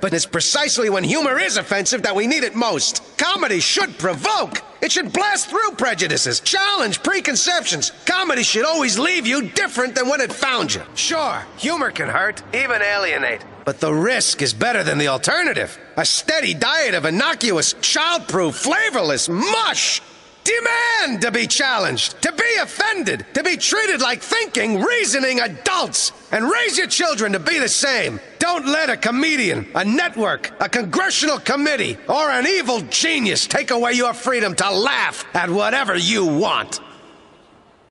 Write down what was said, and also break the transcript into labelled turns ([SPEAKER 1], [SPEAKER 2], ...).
[SPEAKER 1] but it's precisely when humor is offensive that we need it most. Comedy should provoke. It should blast through prejudices, challenge preconceptions. Comedy should always leave you different than when it found you. Sure, humor can hurt, even alienate. But the risk is better than the alternative. A steady diet of innocuous, childproof, flavorless mush. Demand to be challenged, to be offended, to be treated like thinking, reasoning adults, and raise your children to be the same. Don't let a comedian, a network, a congressional committee, or an evil genius take away your freedom to laugh at whatever you want.